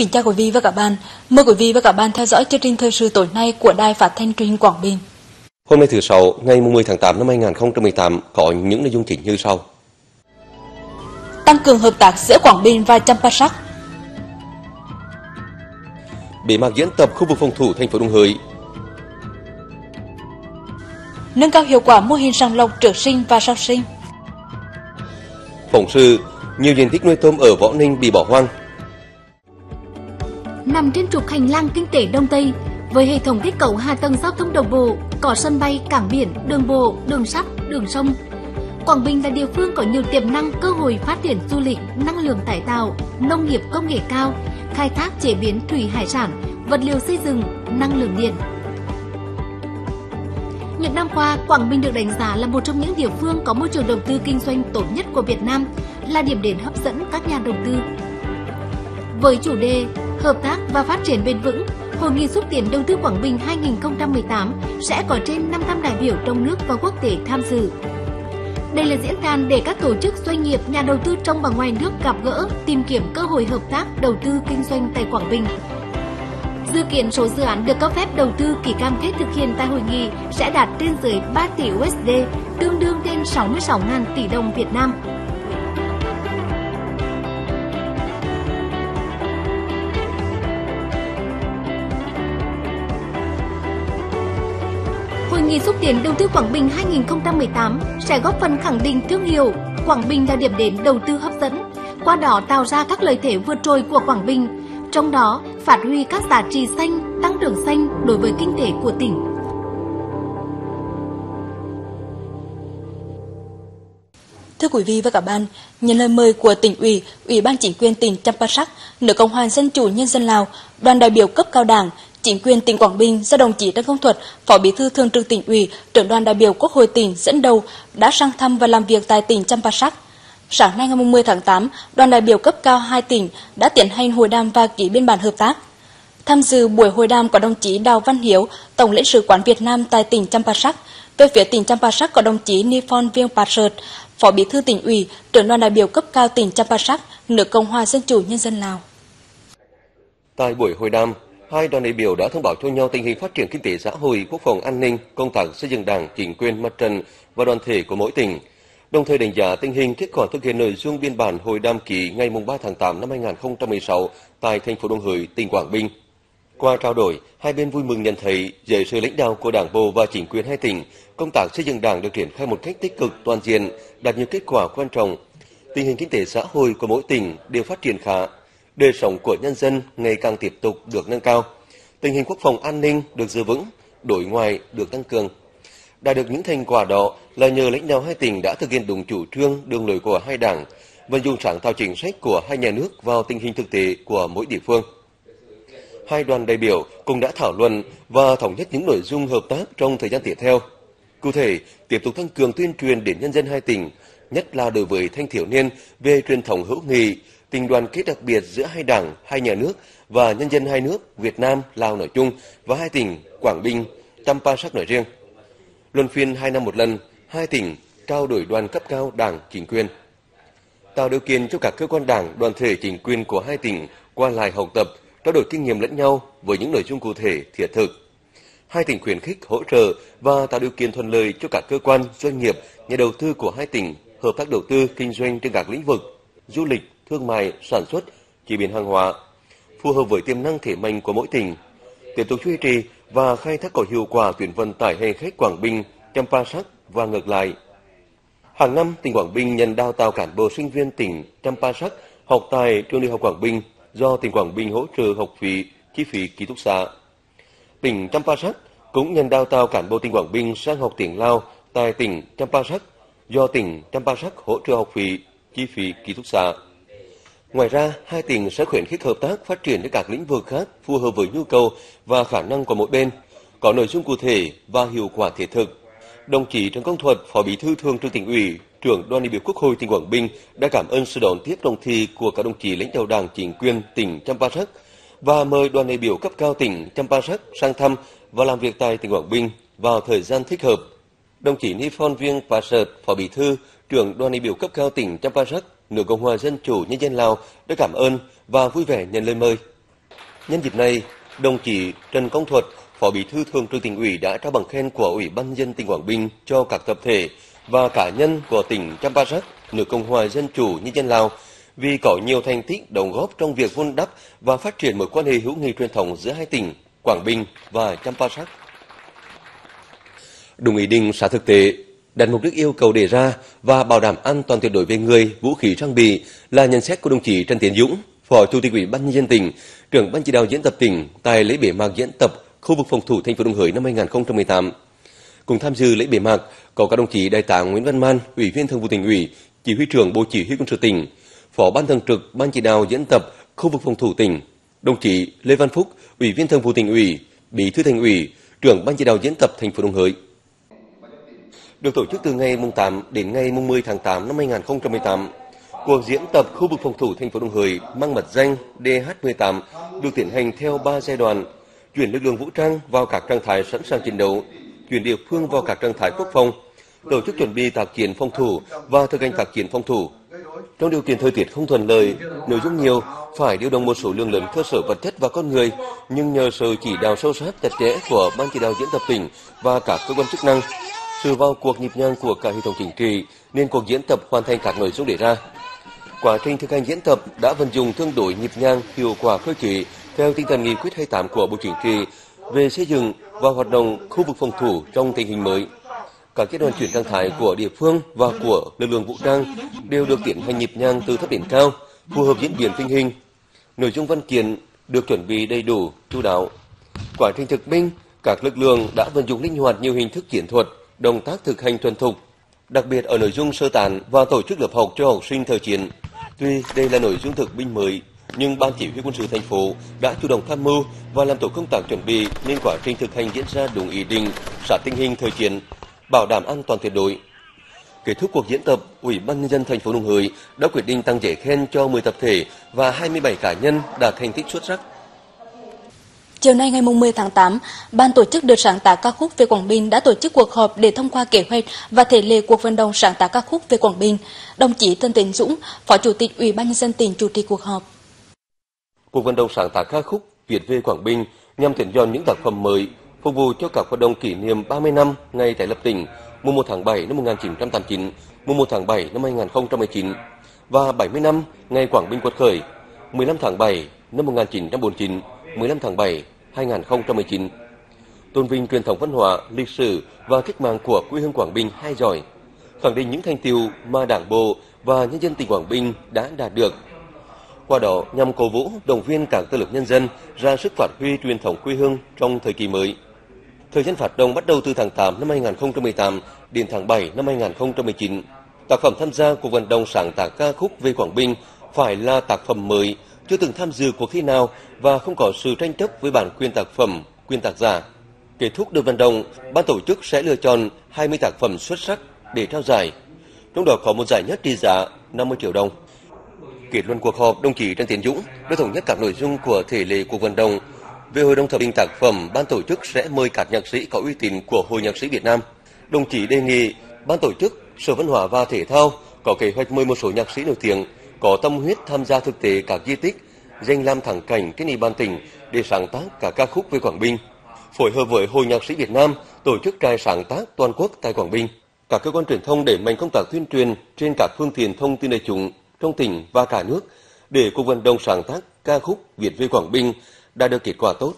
Kính chào quý vị và các bạn. Mời quý vị và các bạn theo dõi chương trình thời sự tối nay của Đài Phát thanh truyền Quảng Bình. Hôm nay thứ sáu, ngày 10 tháng 8 năm 2018 có những nội dung chính như sau. Tăng cường hợp tác giữa Quảng Bình và Champasak. Bế mạc diễn tập khu vực phòng thủ thành phố Đông Hới. Nâng cao hiệu quả mô hình sàng lọc trước sinh và sau sinh. Phóng sự, nhiều diện tích nuôi tôm ở Võ Ninh bị bỏ hoang. Nằm trên trục hành lang kinh tế Đông Tây, với hệ thống kết cấu hạ tầng giao thông đồng bộ, có sân bay, cảng biển, đường bộ, đường sắt, đường sông. Quảng Bình là địa phương có nhiều tiềm năng cơ hội phát triển du lịch, năng lượng tái tạo, nông nghiệp công nghệ cao, khai thác chế biến thủy hải sản, vật liệu xây dựng, năng lượng điện. Những năm qua, Quảng Bình được đánh giá là một trong những địa phương có môi trường đầu tư kinh doanh tốt nhất của Việt Nam, là điểm đến hấp dẫn các nhà đầu tư. Với chủ đề Hợp tác và phát triển bền vững, Hội nghị xúc tiến đầu tư Quảng Bình 2018 sẽ có trên 500 đại biểu trong nước và quốc tế tham dự. Đây là diễn đàn để các tổ chức doanh nghiệp, nhà đầu tư trong và ngoài nước gặp gỡ, tìm kiếm cơ hội hợp tác đầu tư kinh doanh tại Quảng Bình. Dự kiến số dự án được cấp phép đầu tư ký cam kết thực hiện tại hội nghị sẽ đạt trên dưới 3 tỷ USD, tương đương trên 66.000 tỷ đồng Việt Nam. Hội nghị xúc tiến đầu tư Quảng Bình 2018 sẽ góp phần khẳng định thương hiệu Quảng Bình là điểm đến đầu tư hấp dẫn, qua đó tạo ra các lợi thế vượt trội của Quảng Bình, trong đó phát huy các giá trị xanh, tăng trưởng xanh đối với kinh tế của tỉnh. Thưa quý vị và các bạn, nhận lời mời của tỉnh ủy, Ủy ban chính quyền tỉnh Champasak, nước Cộng hòa Dân chủ Nhân dân Lào, đoàn đại biểu cấp cao đảng, chính quyền tỉnh Quảng Bình do đồng chí Trần Công Thuật, Phó Bí thư Thường trực tỉnh ủy, trưởng đoàn đại biểu Quốc hội tỉnh dẫn đầu đã sang thăm và làm việc tại tỉnh Champasak. Sáng nay ngày 10 tháng 8, đoàn đại biểu cấp cao hai tỉnh đã tiến hành hội đàm và ký biên bản hợp tác. Tham dự buổi hội đàm có đồng chí Đào Văn Hiếu, Tổng lãnh sự quán Việt Nam tại tỉnh Champasak. Về phía tỉnh Champasak có đồng chí Nifon Vieng Pasert, Phó Bí thư tỉnh ủy, trưởng đoàn đại biểu cấp cao tỉnh Champasak, nước Cộng hòa Dân chủ Nhân dân Lào. Tại buổi hội đàm, hai đoàn đại biểu đã thông báo cho nhau tình hình phát triển kinh tế xã hội, quốc phòng an ninh, công tác xây dựng đảng, chính quyền, mặt trận và đoàn thể của mỗi tỉnh, đồng thời đánh giá tình hình kết quả thực hiện nội dung biên bản hội đàm ký ngày 3 tháng 8 năm 2016 tại thành phố Đông Hới, tỉnh Quảng Bình. Qua trao đổi, hai bên vui mừng nhận thấy dưới sự lãnh đạo của Đảng bộ và chính quyền hai tỉnh, công tác xây dựng Đảng được triển khai một cách tích cực toàn diện, đạt nhiều kết quả quan trọng. Tình hình kinh tế xã hội của mỗi tỉnh đều phát triển khá, đời sống của nhân dân ngày càng tiếp tục được nâng cao. Tình hình quốc phòng an ninh được giữ vững, đối ngoại được tăng cường. Đạt được những thành quả đó là nhờ lãnh đạo hai tỉnh đã thực hiện đúng chủ trương, đường lối của hai đảng, vận dụng sáng tạo chính sách của hai nhà nước vào tình hình thực tế của mỗi địa phương. Hai đoàn đại biểu cũng đã thảo luận và thống nhất những nội dung hợp tác trong thời gian tiếp theo. Cụ thể, tiếp tục tăng cường tuyên truyền đến nhân dân hai tỉnh, nhất là đối với thanh thiếu niên về truyền thống hữu nghị, tình đoàn kết đặc biệt giữa hai đảng, hai nhà nước và nhân dân hai nước Việt Nam, Lào nói chung và hai tỉnh Quảng Bình, Champasak nói riêng. Luân phiên hai năm một lần, hai tỉnh trao đổi đoàn cấp cao đảng chính quyền. Tạo điều kiện cho các cơ quan đảng, đoàn thể chính quyền của hai tỉnh qua lại học tập, trao đổi kinh nghiệm lẫn nhau với những nội dung cụ thể, thiết thực. Hai tỉnh khuyến khích, hỗ trợ và tạo điều kiện thuận lợi cho các cơ quan, doanh nghiệp, nhà đầu tư của hai tỉnh hợp tác đầu tư kinh doanh trên các lĩnh vực du lịch, thương mại, sản xuất, chế biến hàng hóa, phù hợp với tiềm năng thể mạnh của mỗi tỉnh, tiếp tục duy trì và khai thác có hiệu quả tuyến vận tải hành khách Quảng Bình, Champasak và ngược lại. Hàng năm, tỉnh Quảng Bình nhận đào tạo cán bộ sinh viên tỉnh Champasak học tại trường đại học Quảng Bình do tỉnh Quảng Bình hỗ trợ học phí, chi phí ký túc xá. Tỉnh Champasak cũng nhận đào tạo cán bộ tỉnh Quảng Bình sang học tiếng Lào tại tỉnh Champasak do tỉnh Champasak hỗ trợ học phí, chi phí ký túc xá. Ngoài ra, hai tỉnh sẽ khuyến khích hợp tác phát triển trên các lĩnh vực khác phù hợp với nhu cầu và khả năng của mỗi bên, có nội dung cụ thể và hiệu quả thiết thực. Đồng chí Trần Công Thuật, Phó Bí thư Thường trực tỉnh ủy, trưởng đoàn đại biểu Quốc hội tỉnh Quảng Bình đã cảm ơn sự đón tiếp đồng thị của các đồng chí lãnh đạo Đảng chính quyền tỉnh Champasak và mời đoàn đại biểu cấp cao tỉnh Champasak sang thăm và làm việc tại tỉnh Quảng Bình vào thời gian thích hợp. Đồng chí Nifon Vieng Pasert, Phó Bí thư, trưởng đoàn đại biểu cấp cao tỉnh Champasak, nước Cộng hòa Dân chủ Nhân dân Lào đã cảm ơn và vui vẻ nhận lời mời. Nhân dịp này, đồng chí Trần Công Thuật, Phó Bí thư Thường trực tỉnh ủy đã trao bằng khen của Ủy ban dân tỉnh Quảng Bình cho các tập thể và cá nhân của tỉnh Champasak, nước Cộng hòa Dân chủ Nhân dân Lào vì có nhiều thành tích đóng góp trong việc vun đắp và phát triển mối quan hệ hữu nghị truyền thống giữa hai tỉnh Quảng Bình và Champasak. Đúng ý định sát thực tế, đặt mục đích yêu cầu đề ra và bảo đảm an toàn tuyệt đối về người, vũ khí trang bị là nhận xét của đồng chí Trần Tiến Dũng, Phó Chủ tịch Ủy ban nhân dân tỉnh, trưởng ban chỉ đạo diễn tập tỉnh tại lễ bế mạc diễn tập khu vực phòng thủ thành phố Đồng Hới năm 2018. Cùng tham dự lễ bế mạc có các đồng chí đại tá Nguyễn Văn Man, Ủy viên Thường vụ tỉnh ủy, Chỉ huy trưởng Bộ Chỉ huy quân sự tỉnh, Phó Ban thường trực Ban chỉ đạo diễn tập khu vực phòng thủ tỉnh, đồng chí Lê Văn Phúc, Ủy viên Thường vụ tỉnh ủy, Bí thư thành ủy, trưởng Ban chỉ đạo diễn tập thành phố Đồng Hới. Được tổ chức từ ngày mùng 8 đến ngày mùng 10 tháng 8 năm 2018, cuộc diễn tập khu vực phòng thủ thành phố Đồng Hới mang mật danh DH18 được tiến hành theo 3 giai đoạn, chuyển lực lượng vũ trang vào các trạng thái sẵn sàng chiến đấu, chuyển địa phương vào các trạng thái quốc phòng, tổ chức chuẩn bị tác chiến phòng thủ và thực hành tác chiến phòng thủ. Trong điều kiện thời tiết không thuận lợi, nội dung nhiều phải điều động một số lượng lớn cơ sở vật chất và con người, nhưng nhờ sự chỉ đạo sâu sát chặt chẽ của ban chỉ đạo diễn tập tỉnh và các cơ quan chức năng, sự vào cuộc nhịp nhàng của cả hệ thống chính trị nên cuộc diễn tập hoàn thành các nội dung đề ra. Quá trình thực hành diễn tập đã vận dụng tương đối nhịp nhàng, hiệu quả cơ chế theo tinh thần nghị quyết 28 của Bộ Chính trị về xây dựng và hoạt động khu vực phòng thủ trong tình hình mới. Các kết đoàn chuyển trạng thái của địa phương và của lực lượng vũ trang đều được tiến hành nhịp nhàng từ thấp đến cao, phù hợp diễn biến tình hình. Nội dung văn kiện được chuẩn bị đầy đủ, chú đáo. Quá trình thực binh, các lực lượng đã vận dụng linh hoạt nhiều hình thức chiến thuật, động tác thực hành thuần thục, đặc biệt ở nội dung sơ tán và tổ chức lớp học cho học sinh thời chiến. Tuy đây là nội dung thực binh mới, nhưng ban chỉ huy quân sự thành phố đã chủ động tham mưu và làm tổ công tác chuẩn bị nên quá trình thực hành diễn ra đúng ý định, sát tình hình thời chiến, bảo đảm an toàn tuyệt đối. Kết thúc cuộc diễn tập, Ủy ban nhân dân thành phố Đồng Hới đã quyết định tăng giải khen cho 10 tập thể và 27 cá nhân đạt thành tích xuất sắc. Chiều nay ngày 10 tháng 8, Ban tổ chức đợt sáng tác ca khúc về Quảng Bình đã tổ chức cuộc họp để thông qua kế hoạch và thể lệ cuộc vận động sáng tác ca khúc về Quảng Bình. Đồng chí Tân Tiến Dũng, Phó Chủ tịch Ủy ban nhân dân tỉnh chủ trì cuộc họp. Cuộc vận động sáng tác ca khúc Việt về Quảng Bình nhằm tuyển chọn những tác phẩm mới phục vụ cho các hoạt động kỷ niệm 30 năm ngày tái lập tỉnh mùng 1 tháng 7 năm 1989, mùng 1 tháng 7 năm 2019 và 70 năm ngày Quảng Bình quật khởi 15 tháng 7 năm 1949, 15 tháng 7 2019. Tôn vinh truyền thống văn hóa, lịch sử và cách mạng của quê hương Quảng Bình hai giỏi, khẳng định những thành tiệu mà Đảng bộ và nhân dân tỉnh Quảng Bình đã đạt được. Qua đó nhằm cổ vũ, động viên các tầng lớp nhân dân ra sức phát huy truyền thống quê hương trong thời kỳ mới. Thời gian phát động bắt đầu từ tháng 8 năm 2018 đến tháng 7 năm 2019. Tác phẩm tham gia cuộc vận động sáng tác ca khúc về Quảng Bình phải là tác phẩm mới, chưa từng tham dự cuộc thi nào và không có sự tranh chấp với bản quyền tác phẩm, quyền tác giả. Kết thúc đợt vận động, ban tổ chức sẽ lựa chọn 20 tác phẩm xuất sắc để trao giải. Trong đó có một giải nhất trị giá 50 triệu đồng. Kết luận cuộc họp, đồng chí Trần Tiến Dũng đã thống nhất các nội dung của thể lệ cuộc vận động về hội đồng thẩm định tác phẩm, ban tổ chức sẽ mời các nhạc sĩ có uy tín của Hội Nhạc sĩ Việt Nam. Đồng chí đề nghị ban tổ chức, Sở Văn hóa và Thể thao có kế hoạch mời một số nhạc sĩ nổi tiếng có tâm huyết tham gia thực tế các di tích, danh lam thắng cảnh trên địa bàn tỉnh để sáng tác cả ca khúc về Quảng Bình. Phối hợp với Hội Nhạc sĩ Việt Nam tổ chức trại sáng tác toàn quốc tại Quảng Bình. Các cơ quan truyền thông đẩy mạnh công tác tuyên truyền trên các phương tiện thông tin đại chúng trong tỉnh và cả nước để cuộc vận động sáng tác ca khúc Việt về Quảng Bình đã được kết quả tốt.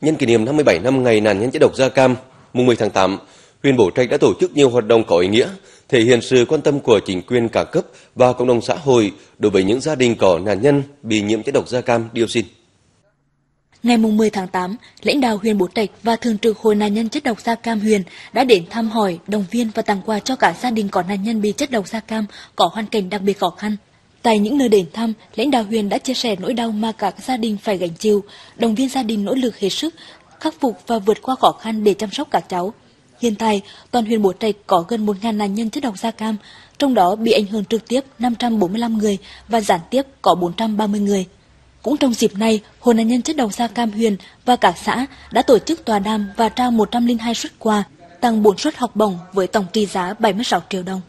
Nhân kỷ niệm 57 năm ngày nạn nhân chất độc da cam, mùng 10 tháng 8, huyện Bố Trạch đã tổ chức nhiều hoạt động có ý nghĩa, thể hiện sự quan tâm của chính quyền cả cấp và cộng đồng xã hội đối với những gia đình có nạn nhân bị nhiễm chất độc da cam dioxin. Ngày 10 tháng 8, lãnh đạo huyện Bố Trạch và Thường trực Hội nạn nhân chất độc da cam huyện đã đến thăm hỏi, đồng viên và tặng quà cho cả gia đình có nạn nhân bị chất độc da cam có hoàn cảnh đặc biệt khó khăn. Tại những nơi đến thăm, lãnh đạo huyện đã chia sẻ nỗi đau mà các gia đình phải gánh chịu, đồng viên gia đình nỗ lực hết sức, khắc phục và vượt qua khó khăn để chăm sóc các cháu. Hiện tại, toàn huyện Bố Trạch có gần 1.000 nạn nhân chất độc da cam, trong đó bị ảnh hưởng trực tiếp 545 người và gián tiếp có 430 người. Cũng trong dịp này, Hội nạn nhân chất độc da cam huyện và các xã đã tổ chức tòa đàm và trao 102 suất quà, tăng 4 suất học bổng với tổng trị giá 76 triệu đồng.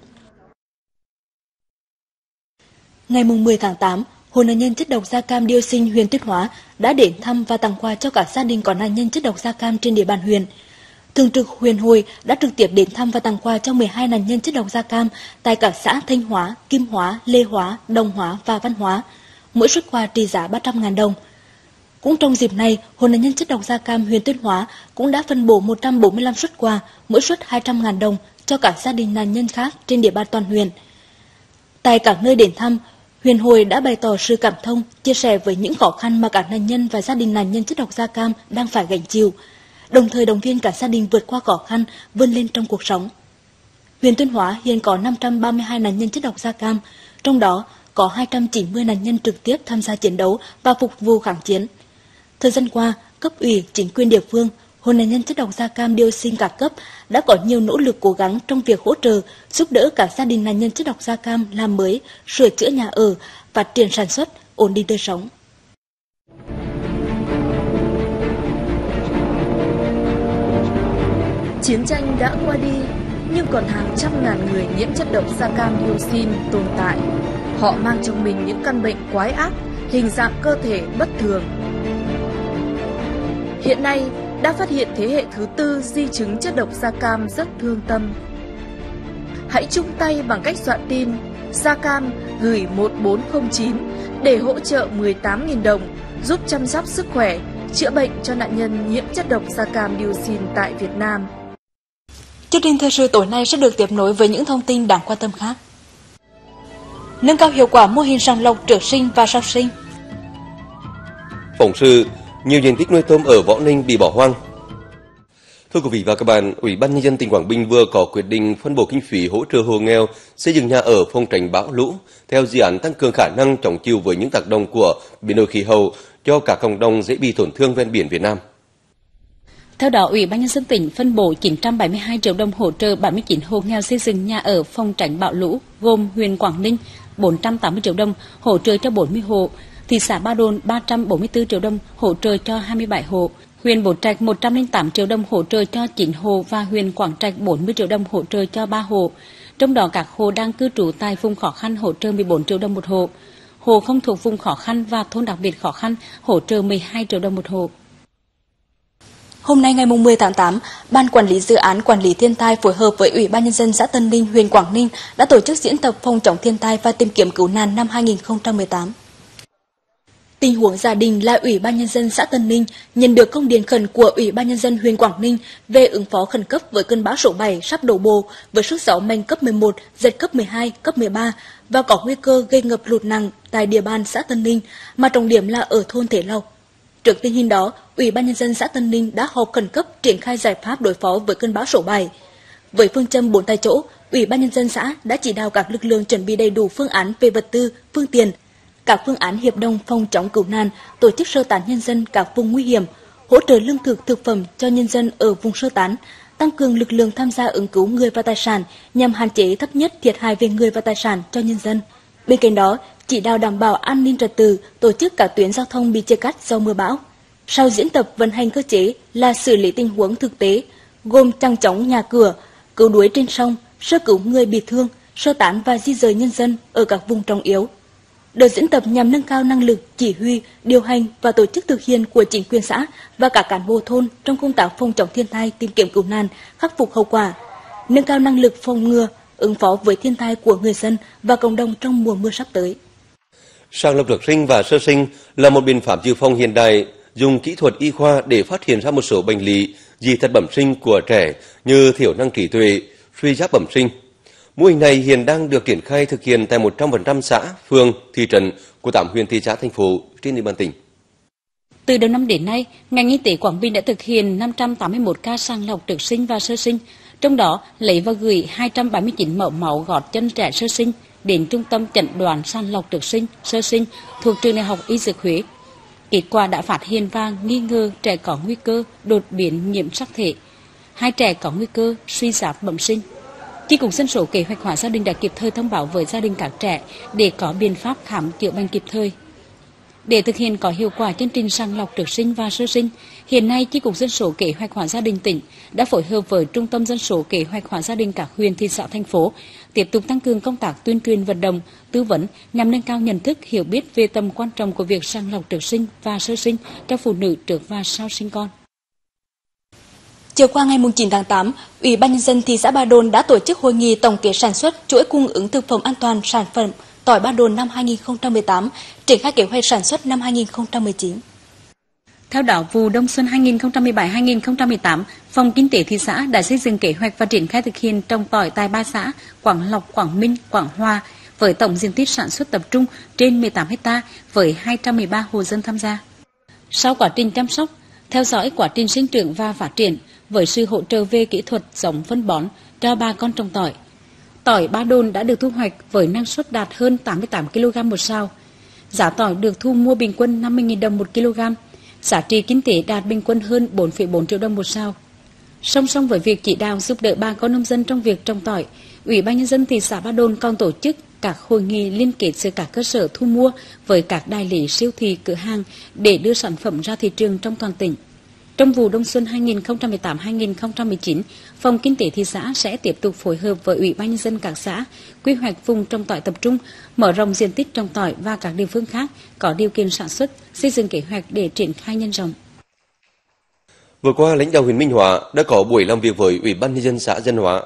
Ngày 10 tháng 8, Hội nạn nhân chất độc da cam dioxin huyện Tuyết Hóa đã đến thăm và tặng quà cho cả gia đình có nạn nhân chất độc da cam trên địa bàn huyện. Thường trực Huyền Hồi đã trực tiếp đến thăm và tặng quà cho 12 nạn nhân chất độc da cam tại các xã Thanh Hóa, Kim Hóa, Lê Hóa, Đồng Hóa và Văn Hóa. Mỗi suất quà trị giá 300.000 đồng. Cũng trong dịp này, Hội nạn nhân chất độc da cam huyện Tuyên Hóa cũng đã phân bổ 145 suất quà, mỗi suất 200.000 đồng cho cả gia đình nạn nhân khác trên địa bàn toàn huyện. Tại các nơi đến thăm, Huyền Hồi đã bày tỏ sự cảm thông, chia sẻ với những khó khăn mà cả nạn nhân và gia đình nạn nhân chất độc da cam đang phải gánh chịu, đồng thời động viên cả gia đình vượt qua khó khăn, vươn lên trong cuộc sống. Huyện Tuyên Hóa hiện có 532 nạn nhân chất độc da cam, trong đó có 290 nạn nhân trực tiếp tham gia chiến đấu và phục vụ kháng chiến. Thời gian qua, cấp ủy, chính quyền địa phương, Hội nạn nhân chất độc da cam dioxin cả cấp đã có nhiều nỗ lực cố gắng trong việc hỗ trợ, giúp đỡ cả gia đình nạn nhân chất độc da cam làm mới, sửa chữa nhà ở, phát triển sản xuất, ổn định đời sống. Chiến tranh đã qua đi, nhưng còn hàng trăm ngàn người nhiễm chất độc da cam dioxin tồn tại. Họ mang trong mình những căn bệnh quái ác, hình dạng cơ thể bất thường. Hiện nay, đã phát hiện thế hệ thứ tư di chứng chất độc da cam rất thương tâm. Hãy chung tay bằng cách soạn tin da cam gửi 1409 để hỗ trợ 18.000 đồng giúp chăm sóc sức khỏe, chữa bệnh cho nạn nhân nhiễm chất độc da cam dioxin tại Việt Nam. Chương trình thời sự tối nay sẽ được tiếp nối với những thông tin đáng quan tâm khác. Nâng cao hiệu quả mô hình sàng lọc trước sinh và sau sinh. Phóng sự nhiều diện tích nuôi tôm ở Võ Ninh bị bỏ hoang. Thưa quý vị và các bạn, Ủy ban nhân dân tỉnh Quảng Bình vừa có quyết định phân bổ kinh phí hỗ trợ hộ nghèo xây dựng nhà ở phòng tránh bão lũ theo dự án tăng cường khả năng chống chịu với những tác động của biến đổi khí hậu cho cả cộng đồng dễ bị tổn thương ven biển Việt Nam. Theo đó, Ủy ban nhân dân tỉnh phân bổ 972 triệu đồng hỗ trợ 79 hộ nghèo xây dựng nhà ở phòng tránh bão lũ, gồm huyện Quảng Ninh 480 triệu đồng hỗ trợ cho 40 hộ, thị xã Ba Đồn 344 triệu đồng hỗ trợ cho 27 hộ, huyện Bố Trạch 108 triệu đồng hỗ trợ cho 9 hộ và huyện Quảng Trạch 40 triệu đồng hỗ trợ cho 3 hộ. Trong đó các hộ đang cư trú tại vùng khó khăn hỗ trợ 14 triệu đồng một hộ. Hộ không thuộc vùng khó khăn và thôn đặc biệt khó khăn hỗ trợ 12 triệu đồng một hộ. Hôm nay ngày 10 tháng 8, Ban Quản lý Dự án Quản lý Thiên tai phối hợp với Ủy ban Nhân dân xã Tân Ninh, huyện Quảng Ninh đã tổ chức diễn tập phòng chống thiên tai và tìm kiếm cứu nạn năm 2018. Tình huống gia đình là Ủy ban Nhân dân xã Tân Ninh nhận được công điện khẩn của Ủy ban Nhân dân huyện Quảng Ninh về ứng phó khẩn cấp với cơn bão số 7 sắp đổ bộ với sức gió mạnh cấp 11, giật cấp 12, cấp 13 và có nguy cơ gây ngập lụt nặng tại địa bàn xã Tân Ninh, mà trọng điểm là ở thôn Thể Lộc. Trước tình hình đó, Ủy ban Nhân dân xã Tân Ninh đã họp khẩn cấp triển khai giải pháp đối phó với cơn bão số 7. Với phương châm bốn tại chỗ, Ủy ban Nhân dân xã đã chỉ đạo các lực lượng chuẩn bị đầy đủ phương án về vật tư, phương tiện, các phương án hiệp đồng phòng chống cứu nạn, tổ chức sơ tán nhân dân các vùng nguy hiểm, hỗ trợ lương thực thực phẩm cho nhân dân ở vùng sơ tán, tăng cường lực lượng tham gia ứng cứu người và tài sản nhằm hạn chế thấp nhất thiệt hại về người và tài sản cho nhân dân. Bên cạnh đó, chỉ đạo đảm bảo an ninh trật tự, tổ chức các tuyến giao thông bị chia cắt do mưa bão. Sau diễn tập vận hành cơ chế là xử lý tình huống thực tế, gồm trăng chống nhà cửa, cứu đuối trên sông, sơ cứu người bị thương, sơ tán và di rời nhân dân ở các vùng trọng yếu. Đợt diễn tập nhằm nâng cao năng lực chỉ huy, điều hành và tổ chức thực hiện của chính quyền xã và cả cán bộ thôn trong công tác phòng chống thiên tai, tìm kiếm cứu nạn, khắc phục hậu quả, nâng cao năng lực phòng ngừa, ứng phó với thiên tai của người dân và cộng đồng trong mùa mưa sắp tới. Sàng lọc trước sinh và sơ sinh là một biện pháp dự phòng hiện đại dùng kỹ thuật y khoa để phát hiện ra một số bệnh lý dị tật bẩm sinh của trẻ như thiểu năng trí tuệ, suy giáp bẩm sinh, Mô hình này hiện đang được triển khai thực hiện tại 100% xã, phường, thị trấn của 8 huyện thị xã thành phố trên địa bàn tỉnh. Từ đầu năm đến nay, ngành y tế Quảng Bình đã thực hiện 581 ca sàng lọc trước sinh và sơ sinh, trong đó lấy và gửi 279 mẫu máu gọt chân trẻ sơ sinh đến trung tâm chẩn đoán sàng lọc trước sinh, sơ sinh thuộc trường đại học y dược Huế. Kết quả đã phát hiện và nghi ngờ trẻ có nguy cơ đột biến nhiễm sắc thể, hai trẻ có nguy cơ suy giáp bẩm sinh. Chi cục dân số kế hoạch hóa gia đình đã kịp thời thông báo với gia đình các trẻ để có biện pháp khám chữa bệnh kịp thời. Để thực hiện có hiệu quả chương trình sàng lọc trước sinh và sơ sinh, hiện nay Chi cục Dân số Kế hoạch hóa gia đình tỉnh đã phối hợp với Trung tâm Dân số Kế hoạch hóa gia đình các huyện, thị xã, thành phố tiếp tục tăng cường công tác tuyên truyền vận động, tư vấn nhằm nâng cao nhận thức, hiểu biết về tầm quan trọng của việc sàng lọc trước sinh và sơ sinh cho phụ nữ trước và sau sinh con. Chiều qua ngày 9 tháng 8, Ủy ban nhân dân thị xã Ba Đồn đã tổ chức hội nghị tổng kết sản xuất chuỗi cung ứng thực phẩm an toàn sản phẩm tỏi Ba Đồn năm 2018, triển khai kế hoạch sản xuất năm 2019. Theo đó, vụ đông xuân 2017-2018, Phòng Kinh tế thị xã đã xây dựng kế hoạch và triển khai thực hiện trồng tỏi tại ba xã Quảng Lộc, Quảng Minh, Quảng Hòa với tổng diện tích sản xuất tập trung trên 18 ha với 213 hộ dân tham gia. Sau quá trình chăm sóc, theo dõi quá trình sinh trưởng và phát triển với sự hỗ trợ về kỹ thuật giống phân bón cho bà con trồng tỏi, Tỏi Ba Đồn đã được thu hoạch với năng suất đạt hơn 88 kg một sao. Giá tỏi được thu mua bình quân 50.000 đồng một kg, giá trị kinh tế đạt bình quân hơn 4,4 triệu đồng một sao. Song song với việc chỉ đạo giúp đỡ bà con nông dân trong việc trồng tỏi, Ủy ban nhân dân thị xã Ba Đồn còn tổ chức các hội nghị liên kết giữa các cơ sở thu mua với các đại lý siêu thị cửa hàng để đưa sản phẩm ra thị trường trong toàn tỉnh. Trong vụ đông xuân 2018-2019, Phòng Kinh tế thị xã sẽ tiếp tục phối hợp với Ủy ban nhân dân các xã, quy hoạch vùng trồng tỏi tập trung, mở rộng diện tích trồng tỏi và các địa phương khác có điều kiện sản xuất, xây dựng kế hoạch để triển khai nhân rộng. Vừa qua, lãnh đạo huyện Minh Hóa đã có buổi làm việc với Ủy ban nhân dân xã Dân Hóa.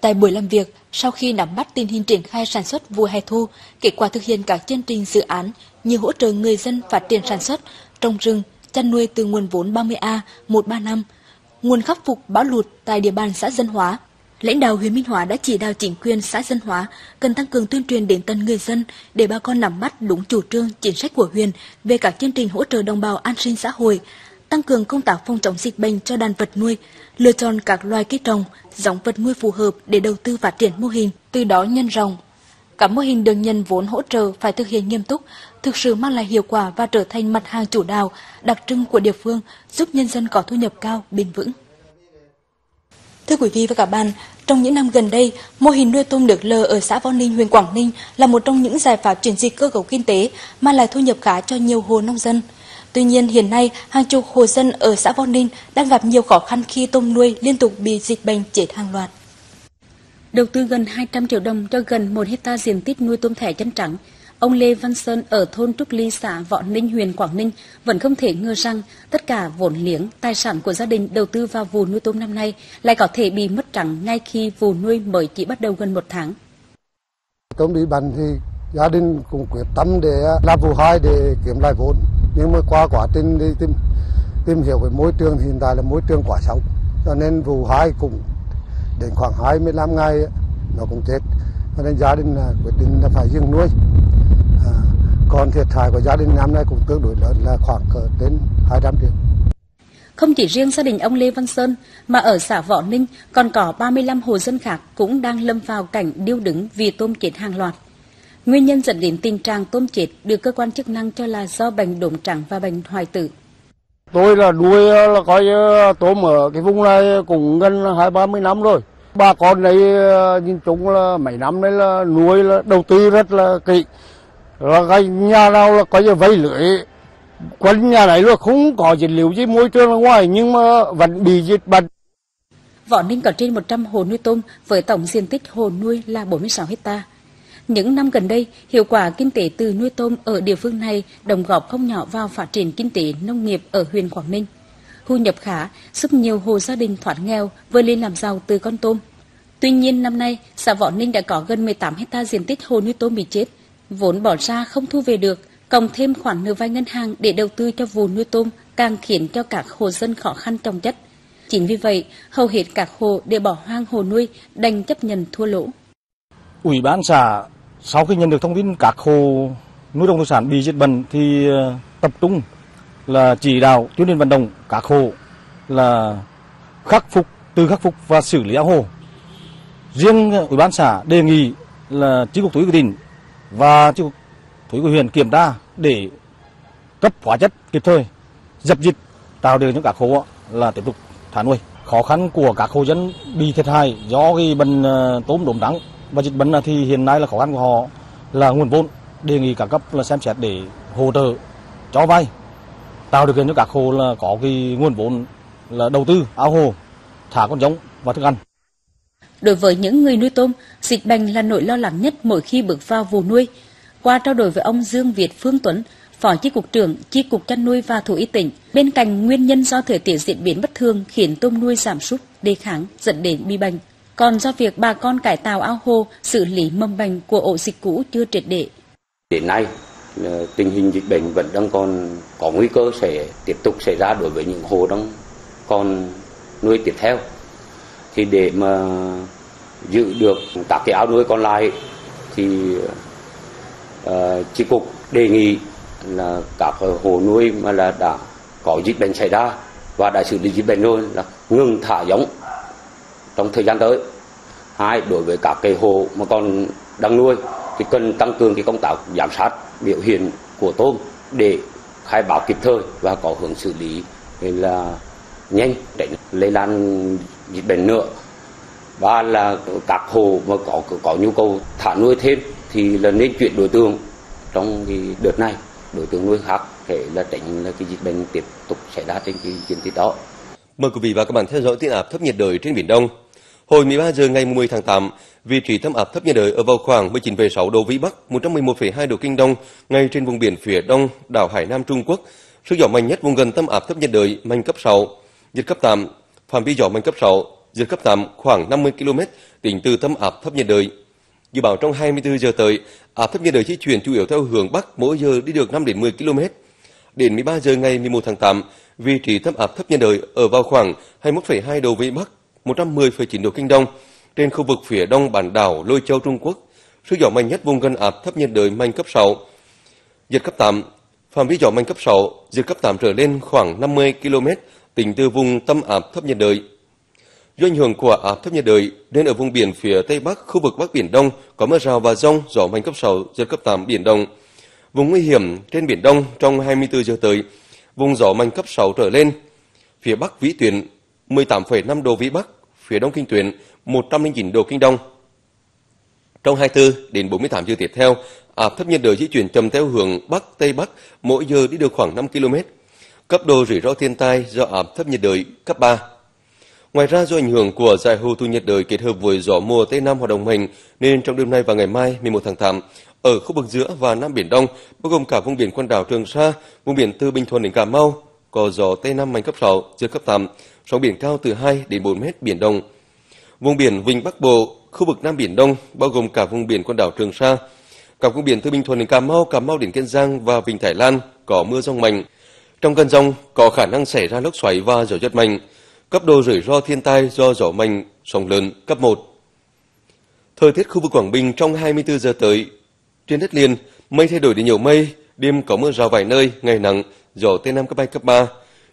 Tại buổi làm việc, sau khi nắm bắt tình hình triển khai sản xuất vụ hè thu, kết quả thực hiện các chương trình dự án như hỗ trợ người dân phát triển sản xuất, trồng rừng, chăn nuôi từ nguồn vốn 30A 135, nguồn khắc phục bão lụt tại địa bàn xã Dân Hóa. Lãnh đạo huyện Minh Hóa đã chỉ đạo chính quyền xã Dân Hóa cần tăng cường tuyên truyền đến tận người dân để bà con nắm bắt đúng chủ trương, chính sách của huyện về các chương trình hỗ trợ đồng bào an sinh xã hội, tăng cường công tác phòng chống dịch bệnh cho đàn vật nuôi, lựa chọn các loài cây trồng, giống vật nuôi phù hợp để đầu tư phát triển mô hình, từ đó nhân rộng. Các mô hình đường nhân vốn hỗ trợ phải thực hiện nghiêm túc, thực sự mang lại hiệu quả và trở thành mặt hàng chủ đạo, đặc trưng của địa phương, giúp nhân dân có thu nhập cao, bền vững. Thưa quý vị và các bạn, trong những năm gần đây, mô hình nuôi tôm nước lờ ở xã Võ Ninh, huyện Quảng Ninh là một trong những giải pháp chuyển dịch cơ cấu kinh tế, mang lại thu nhập khá cho nhiều hộ nông dân. Tuy nhiên, hiện nay, hàng chục hộ dân ở xã Võ Ninh đang gặp nhiều khó khăn khi tôm nuôi liên tục bị dịch bệnh chết hàng loạt. Đầu tư gần 200 triệu đồng cho gần 1 hecta diện tích nuôi tôm thẻ chân trắng, ông Lê Văn Sơn ở thôn Trúc Ly, xã Võ Ninh, huyện Quảng Ninh vẫn không thể ngờ rằng tất cả vốn liếng, tài sản của gia đình đầu tư vào vụ nuôi tôm năm nay lại có thể bị mất trắng ngay khi vụ nuôi mới chỉ bắt đầu gần một tháng. Tôm bị bệnh thì gia đình cũng quyết tâm để làm vụ hai để kiếm lại vốn. Nhưng mà qua quá trình đi tìm, tìm hiểu về môi trường hiện tại là môi trường quá xấu. Cho nên vụ hai cũng đến khoảng 25 ngày nó cũng chết cho nên gia đình à, quyết định là phải dừng nuôi à, còn thiệt hại của gia đình năm nay cũng tương đối lớn là khoảng cỡ đến 200 triệu không chỉ riêng gia đình ông Lê Văn Sơn, mà ở xã Võ Ninh còn có 35 hộ dân khác cũng đang lâm vào cảnh điêu đứng vì tôm chết hàng loạt. Nguyên nhân dẫn đến tình trạng tôm chết được cơ quan chức năng cho là do bệnh đốm trắng và bệnh hoại tử. Tôi là nuôi ờ, là coi tôm ở cái vùng này cũng gần hai, ba mươi năm rồi. Bà con này ờ, nhìn chung là mấy năm nay là nuôi là đầu tư rất là kỹ. Là cái nhà nào là coi như vây lưới quanh nhà này là không có dịch liệu với môi trường ở ngoài, nhưng mà vẫn bị dịch bệnh. Võ Ninh có trên 100 hồ nuôi tôm với tổng diện tích hồ nuôi là 46 hectare. Những năm gần đây, hiệu quả kinh tế từ nuôi tôm ở địa phương này đồng góp không nhỏ vào phát triển kinh tế nông nghiệp ở huyện Quảng Ninh. Thu nhập khá, giúp nhiều hộ gia đình thoát nghèo vươn lên làm giàu từ con tôm. Tuy nhiên năm nay, xã Võ Ninh đã có gần 18 hecta diện tích hồ nuôi tôm bị chết. Vốn bỏ ra không thu về được, cộng thêm khoản nợ vay ngân hàng để đầu tư cho vụ nuôi tôm càng khiến cho các hộ dân khó khăn trồng chất. Chính vì vậy, hầu hết các hộ đều bỏ hoang hồ nuôi, đành chấp nhận thua lỗ. Ủy ban xã sau khi nhận được thông tin các hồ nuôi trồng thủy sản bị dịch bệnh thì ờ, tập trung là chỉ đạo tuyên truyền vận động các hồ là khắc phục từ khắc phục và xử lý ao hồ. Riêng ờ, ủy ban xã đề nghị là chi cục thú của tỉnh và chi cục y của huyện kiểm tra để cấp hóa chất kịp thời, dập dịch, tạo điều cho các hồ là tiếp tục thả nuôi. Khó khăn của các hộ dân bị thiệt hại do cái bệnh ờ, tôm đốm trắng và dịch bệnh thì hiện nay là khó khăn của họ là nguồn vốn đề nghị cả cấp là xem xét để hỗ trợ cho vay tạo điều kiện cho các hộ là có cái nguồn vốn là đầu tư ao hồ thả con giống và thức ăn Đối với những người nuôi tôm, dịch bệnh là nỗi lo lắng nhất mỗi khi bước vào vụ nuôi. Qua trao đổi với ông Dương Việt Phương Tuấn, Phó Chi cục trưởng Chi cục chăn nuôi và thú y tỉnh, bên cạnh nguyên nhân do thời tiết diễn biến bất thường khiến tôm nuôi giảm sút, đề kháng dẫn đến bị bệnh, còn do việc bà con cải tạo ao hồ xử lý mầm bệnh của ổ dịch cũ chưa triệt để. Đến nay, ờ, tình hình dịch bệnh vẫn đang còn có nguy cơ sẽ tiếp tục xảy ra đối với những hồ đang còn nuôi tiếp theo thì để mà giữ được các cái ao nuôi còn lại thì uh, chi cục đề nghị là các hồ nuôi mà là đã có dịch bệnh xảy ra và đã xử lý dịch bệnh rồi là ngừng thả giống trong thời gian tới hai, đối với các cái hồ mà còn đang nuôi, thì cần tăng cường cái công tác giám sát biểu hiện của tôm để khai báo kịp thời và có hướng xử lý là nhanh để lây lan dịch bệnh nữa và là các hộ mà có có nhu cầu thả nuôi thêm thì là nên chuyển đối tượng trong cái đợt này đối tượng nuôi khác để là tránh là cái dịch bệnh tiếp tục xảy ra trên cái diện tích đó. Mời quý vị và các bạn theo dõi tin áp thấp nhiệt đới trên biển Đông. Hồi 13 giờ ngày 10 tháng 8, vị trí tâm áp thấp nhiệt đới ở vào khoảng 19,6 độ vĩ Bắc, 111,2 độ kinh Đông, ngay trên vùng biển phía đông đảo Hải Nam Trung Quốc. Sức gió mạnh nhất vùng gần tâm áp thấp nhiệt đới mạnh cấp 6, giật cấp 8, phạm vi gió mạnh cấp 6, giật cấp 8 khoảng 50 km tính từ tâm áp thấp nhiệt đới. Dự báo trong 24 giờ tới, áp thấp nhiệt đới di chuyển chủ yếu theo hướng bắc, mỗi giờ đi được 5 đến 10 km. Đến 13 giờ ngày 11 tháng 8, vị trí tâm áp thấp nhiệt đới ở vào khoảng 21,2 độ vĩ Bắc, 110,9 độ kinh Đông, trên khu vực phía đông bán đảo Lôi Châu Trung Quốc. Sức gió mạnh nhất vùng gần áp thấp nhiệt đới mạnh cấp 6, giật cấp 8, phạm vi gió mạnh cấp 6, giật cấp 8 trở lên khoảng 50 km tính từ vùng tâm áp thấp nhiệt đới. Do ảnh hưởng của áp thấp nhiệt đới nên ở vùng biển phía tây bắc, khu vực bắc biển Đông có mưa rào và rông, gió mạnh cấp 6, giật cấp 8 biển động. Vùng nguy hiểm trên biển Đông trong 24 giờ tới, vùng gió mạnh cấp 6 trở lên. Phía bắc vĩ tuyến 18,5 độ vĩ bắc, phía đông kinh tuyến 109 độ kinh đông. Trong 24 đến 48 giờ tiếp theo, áp thấp nhiệt đới di chuyển chậm theo hướng bắc tây bắc, mỗi giờ đi được khoảng 5 km. Cấp độ rủi ro thiên tai do áp thấp nhiệt đới cấp 3. Ngoài ra do ảnh hưởng của giải hồ thu nhiệt đới kết hợp với gió mùa Tây Nam hoạt động mạnh nên trong đêm nay và ngày mai 11 tháng 8 ở khu vực giữa và Nam Biển Đông, bao gồm cả vùng biển quần đảo Trường Sa, vùng biển từ Bình Thuận đến Cà Mau, có gió Tây Nam mạnh cấp 6, giật cấp 8, sóng biển cao từ 2 đến 4 mét biển Đông. Vùng biển Vịnh Bắc Bộ, khu vực Nam Biển Đông, bao gồm cả vùng biển quần đảo Trường Sa, cả vùng biển từ Bình Thuận đến Cà Mau, Cà Mau đến Kiên Giang và Vịnh Thái Lan có mưa rông mạnh. Trong cơn rông có khả năng xảy ra lốc xoáy và gió giật mạnh. Cấp độ rủi ro thiên tai do gió mạnh, sóng lớn cấp 1. Thời tiết khu vực Quảng Bình trong 24 giờ tới. Trên đất liền, mây thay đổi đến nhiều mây, đêm có mưa rào vài nơi, ngày nắng, gió Tây Nam cấp 2, cấp 3.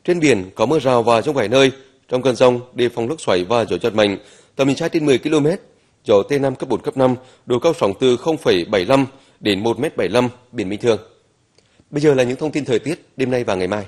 Trên biển có mưa rào và rông vài nơi. Trong cơn rông, đề phòng lốc xoáy và gió giật mạnh, tầm nhìn xa trên 10 km. Gió Tây Nam cấp 4, cấp 5, độ cao sóng từ 0,75 đến 1m75, biển bình thường. Bây giờ là những thông tin thời tiết đêm nay và ngày mai.